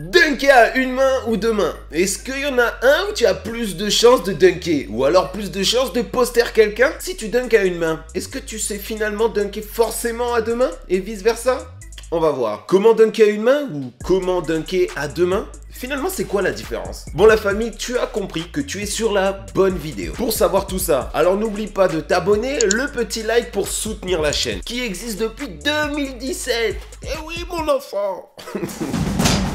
Dunker à une main ou deux mains Est-ce qu'il y en a un où tu as plus de chances de dunker Ou alors plus de chances de poster quelqu'un Si tu dunkes à une main, est-ce que tu sais finalement dunker forcément à deux mains Et vice versa On va voir. Comment dunker à une main ou comment dunker à deux mains? Finalement, c'est quoi la différence? Bon, la famille, tu as compris que tu es sur la bonne vidéo. Pour savoir tout ça, alors n'oublie pas de t'abonner, le petit like pour soutenir la chaîne, qui existe depuis 2017. Eh oui, mon enfant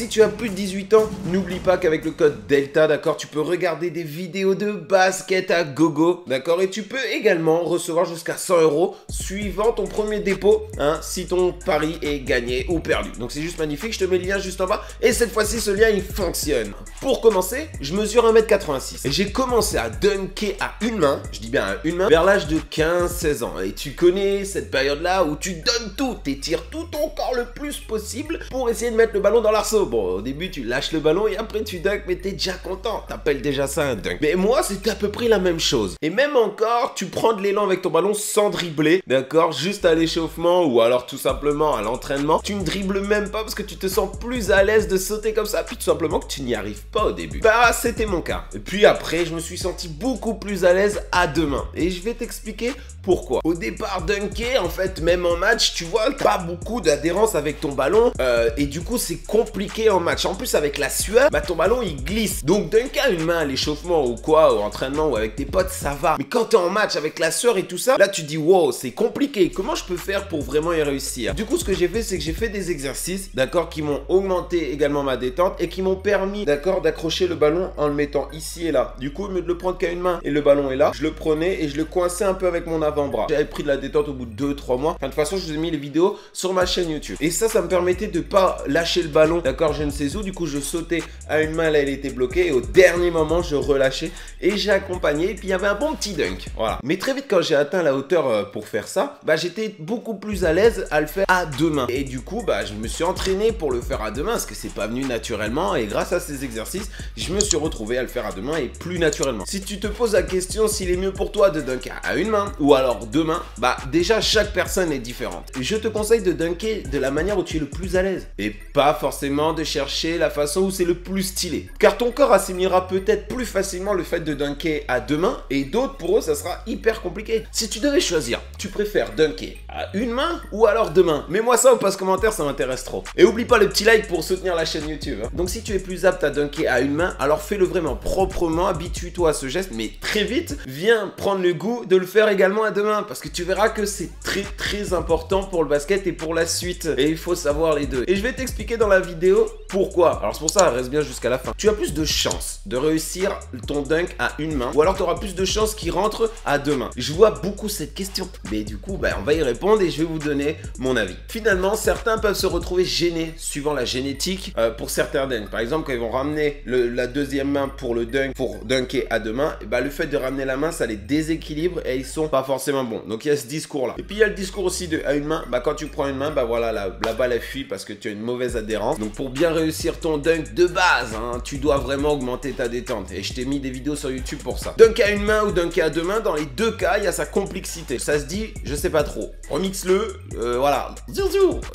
Si tu as plus de 18 ans, n'oublie pas qu'avec le code DELTA, d'accord, tu peux regarder des vidéos de basket à gogo, d'accord, et tu peux également recevoir jusqu'à 100 euros suivant ton premier dépôt, hein, si ton pari est gagné ou perdu. Donc c'est juste magnifique, je te mets le lien juste en bas, et cette fois-ci, ce lien, il fonctionne. Pour commencer, je mesure 1m86, et j'ai commencé à dunker à une main, je dis bien à une main, vers l'âge de 15-16 ans. Et tu connais cette période-là où tu donnes tout, t'étires tout ton corps le plus possible pour essayer de mettre le ballon dans l'arceau. Bon, au début, tu lâches le ballon et après tu dunks, mais t'es déjà content. T'appelles déjà ça un dunk. Mais moi, c'était à peu près la même chose. Et même encore, tu prends de l'élan avec ton ballon sans dribbler, d'accord Juste à l'échauffement ou alors tout simplement à l'entraînement. Tu ne dribbles même pas parce que tu te sens plus à l'aise de sauter comme ça, puis tout simplement que tu n'y arrives pas au début. Bah, c'était mon cas. Et puis après, je me suis senti beaucoup plus à l'aise à deux mains. Et je vais t'expliquer pourquoi. Au départ, dunker, en fait, même en match, tu vois, pas beaucoup d'adhérence avec ton ballon. Euh, et du coup, c'est compliqué en match. En plus, avec la sueur, bah ton ballon il glisse. Donc, d'un cas, une main à l'échauffement ou quoi, au entraînement ou avec tes potes, ça va. Mais quand t'es en match avec la sueur et tout ça, là tu dis wow, c'est compliqué. Comment je peux faire pour vraiment y réussir? Du coup, ce que j'ai fait, c'est que j'ai fait des exercices, d'accord, qui m'ont augmenté également ma détente et qui m'ont permis, d'accord, d'accrocher le ballon en le mettant ici et là. Du coup, lieu de le prendre qu'à une main et le ballon est là, je le prenais et je le coinçais un peu avec mon avant-bras. J'avais pris de la détente au bout de 2-3 mois. Enfin, de toute façon, je vous ai mis les vidéos sur ma chaîne YouTube. Et ça, ça me permettait de pas lâcher le ballon, d'accord, je ne sais où. Du coup, je sautais à une main, là, elle était bloquée. Et au dernier moment, je relâchais et j'ai accompagné. Et puis, il y avait un bon petit dunk. Voilà. Mais très vite, quand j'ai atteint la hauteur euh, pour faire ça, bah, j'étais beaucoup plus à l'aise à le faire à deux mains. Et du coup, bah, je me suis entraîné pour le faire à deux mains parce que c'est pas venu naturellement. Et grâce à ces exercices, je me suis retrouvé à le faire à deux mains et plus naturellement. Si tu te poses la question s'il est mieux pour toi de dunker à une main ou alors deux mains, bah, déjà, chaque personne est différente. Je te conseille de dunker de la manière où tu es le plus à l'aise. Et pas forcément de chercher la façon où c'est le plus stylé. Car ton corps assimilera peut-être plus facilement le fait de dunker à deux mains et d'autres pour eux ça sera hyper compliqué. Si tu devais choisir, tu préfères dunker à une main ou alors deux mains? Mets-moi ça au passe commentaire, ça m'intéresse trop. Et oublie pas le petit like pour soutenir la chaîne YouTube. hein. Donc si tu es plus apte à dunker à une main, alors fais-le vraiment proprement, habitue-toi à ce geste, mais très vite, viens prendre le goût de le faire également à deux mains parce que tu verras que c'est très très important pour le basket et pour la suite. Et il faut savoir les deux. Et je vais t'expliquer dans la vidéo pourquoi. Alors c'est pour ça, reste bien jusqu'à la fin. Tu as plus de chances de réussir ton dunk à une main ou alors tu auras plus de chances qu'il rentre à deux mains. Je vois beaucoup cette question. Mais du coup, bah, on va y répondre et je vais vous donner mon avis. Finalement, certains peuvent se retrouver gênés suivant la génétique euh, pour certains dunks. Par exemple, quand ils vont ramener la deuxième main pour le dunk, pour dunker à deux mains, bah, le fait de ramener la main, ça les déséquilibre et ils sont pas forcément bons. Donc il y a ce discours-là. Et puis il y a le discours aussi de à une main, bah quand tu prends une main, bah voilà, la, la balle elle fuit parce que tu as une mauvaise adhérence. Donc pour bien réussir ton dunk de base, hein, tu dois vraiment augmenter ta détente. Et je t'ai mis des vidéos sur YouTube pour ça. Dunk à une main ou dunk à deux mains, dans les deux cas, il y a sa complexité. Ça se dit, je sais pas trop. Remixe-le, euh, voilà.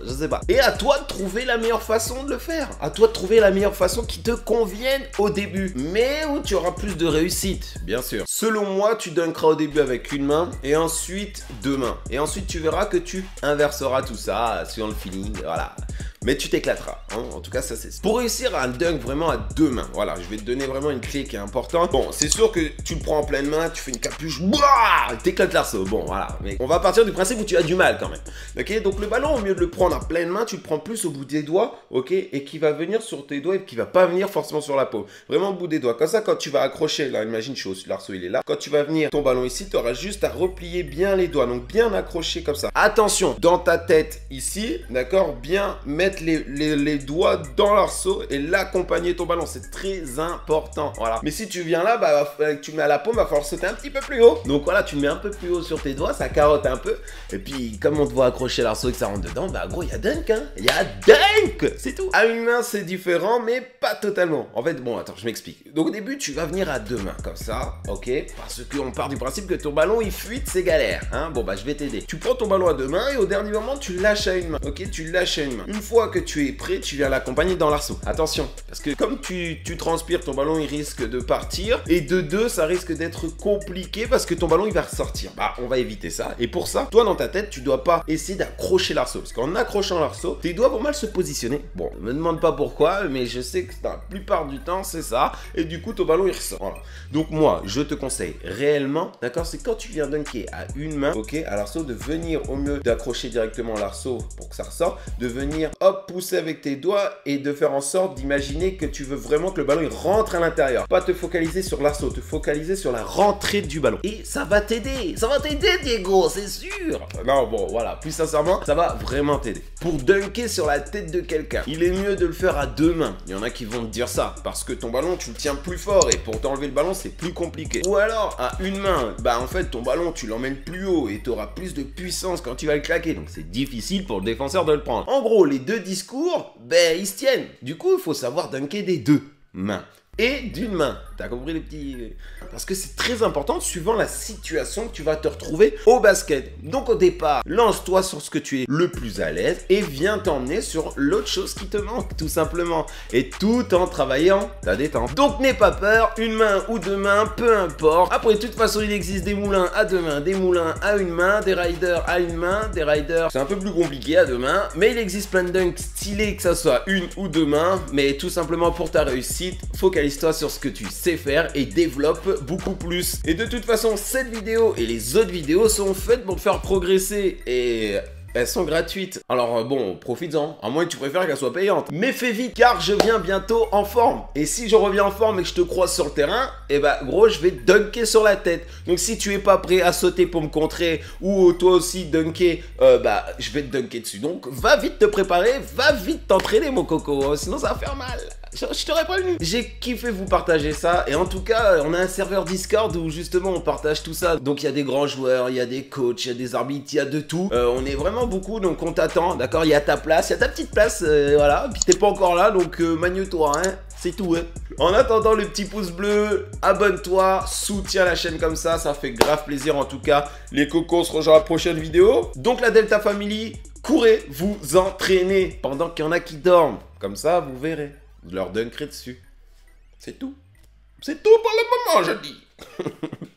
Je sais pas. Et à toi de trouver la meilleure façon de le faire. À toi de trouver la meilleure façon qui te convienne au début. Mais où tu auras plus de réussite, bien sûr. Selon moi, tu dunkeras au début avec une main et ensuite deux mains. Et ensuite, tu verras que tu inverseras tout ça suivant le feeling. Voilà. Mais tu t'éclateras. hein. En tout cas, ça c'est. Pour réussir à dunk vraiment à deux mains, voilà, je vais te donner vraiment une clé qui est importante. Bon, c'est sûr que tu le prends en pleine main, tu fais une capuche, t'éclates l'arceau. Bon, voilà. Mais on va partir du principe où tu as du mal quand même. Ok, donc le ballon, au mieux de le prendre en pleine main, tu le prends plus au bout des doigts, ok, et qui va venir sur tes doigts et qui va pas venir forcément sur la peau. Vraiment au bout des doigts. Comme ça, quand tu vas accrocher, là, imagine l'arceau il est là. Quand tu vas venir ton ballon ici, tu auras juste à replier bien les doigts, donc bien accroché comme ça. Attention, dans ta tête ici, d'accord, bien mettre les, doigts dans l'arceau et l'accompagner ton ballon. C'est très important. Voilà. Mais si tu viens là, bah, tu mets à la paume, va falloir sauter un petit peu plus haut. Donc voilà, tu mets un peu plus haut sur tes doigts, ça carotte un peu. Et puis, comme on te voit accrocher l'arceau et que ça rentre dedans, bah gros, il y a dunk, hein. Il y a dunk C'est tout. À une main, c'est différent, mais pas totalement. En fait, bon, attends, je m'explique. Donc au début, tu vas venir à deux mains, comme ça, ok? Parce qu'on part du principe que ton ballon, il fuite, c'est galère, hein Bon, bah, je vais t'aider. Tu prends ton ballon à deux mains et au dernier moment, tu lâches à une main, ok? Tu lâches à une main. Une fois que tu es prêt, tu viens l'accompagner dans l'arceau. Attention, parce que comme tu, tu transpires, ton ballon, il risque de partir. Et de deux, ça risque d'être compliqué parce que ton ballon, il va ressortir. Bah, on va éviter ça. Et pour ça, toi, dans ta tête, tu dois pas essayer d'accrocher l'arceau. Parce qu'en accrochant l'arceau, tes doigts vont mal se positionner. Bon, me demande pas pourquoi, mais je sais que la plupart du temps, c'est ça. Et du coup, ton ballon, il ressort. Voilà. Donc, moi, je te conseille réellement, d'accord, c'est quand tu viens dunker à une main, ok, à l'arceau, de venir au mieux d'accrocher directement l'arceau pour que ça ressorte, de venir, hop, pousser avec tes doigts et de faire en sorte d'imaginer que tu veux vraiment que le ballon rentre à l'intérieur. Pas te focaliser sur l'arceau, te focaliser sur la rentrée du ballon. Et ça va t'aider, ça va t'aider, Diego, c'est sûr. Non, bon, voilà, plus sincèrement, ça va vraiment t'aider. Pour dunker sur la tête de quelqu'un, il est mieux de le faire à deux mains. Il y en a qui vont te dire ça, parce que ton ballon, tu le tiens plus fort et pour t'enlever le ballon, c'est plus compliqué. Ou alors, à une main, bah en fait, ton ballon, tu l'emmènes plus haut et tu auras plus de puissance quand tu vas le claquer. Donc c'est difficile pour le défenseur de le prendre. En gros, les deux discours, ben ils se tiennent. Du coup, il faut savoir dunker des deux mains et d'une main. T'as compris les petits... Parce que c'est très important suivant la situation que tu vas te retrouver au basket. Donc au départ, lance-toi sur ce que tu es le plus à l'aise et viens t'emmener sur l'autre chose qui te manque, tout simplement. Et tout en travaillant ta détente. Donc n'aie pas peur, une main ou deux mains, peu importe. Après, de toute façon, il existe des moulins à deux mains, des moulins à une main, des riders à une main, des riders... C'est un peu plus compliqué à deux mains, mais il existe plein de dunks stylés, que ça soit une ou deux mains. Mais tout simplement pour ta réussite, focalise-toi sur ce que tu sais faire et développe beaucoup plus. Et de toute façon, cette vidéo et les autres vidéos sont faites pour te faire progresser et elles sont gratuites. Alors euh, bon, profites-en, à moins que tu préfères qu'elles soient payantes. Mais fais vite, car je viens bientôt en forme. Et si je reviens en forme et que je te croise sur le terrain, eh bah gros, je vais dunker sur la tête. Donc si tu es pas prêt à sauter pour me contrer, ou toi aussi dunker, euh, bah je vais te dunker dessus. Donc va vite te préparer, va vite t'entraîner mon coco, sinon ça va faire mal. Je, t'aurais prévenu. J'ai kiffé vous partager ça. Et en tout cas, on a un serveur Discord où justement on partage tout ça. Donc il y a des grands joueurs, il y a des coachs, il y a des arbitres, il y a de tout. Euh, on est vraiment beaucoup, donc on t'attend. D'accord? Il y a ta place, il y a ta petite place. Euh, voilà. Puis t'es pas encore là, donc euh, magne-toi, hein. C'est tout, hein. En attendant le petit pouce bleu, abonne-toi, soutiens la chaîne comme ça, ça fait grave plaisir en tout cas. Les cocos, on se rejoint à la prochaine vidéo. Donc la Delta Family, courez vous entraînez pendant qu'il y en a qui dorment. Comme ça, vous verrez leur dunkerai dessus. C'est tout. C'est tout pour le moment, je dis.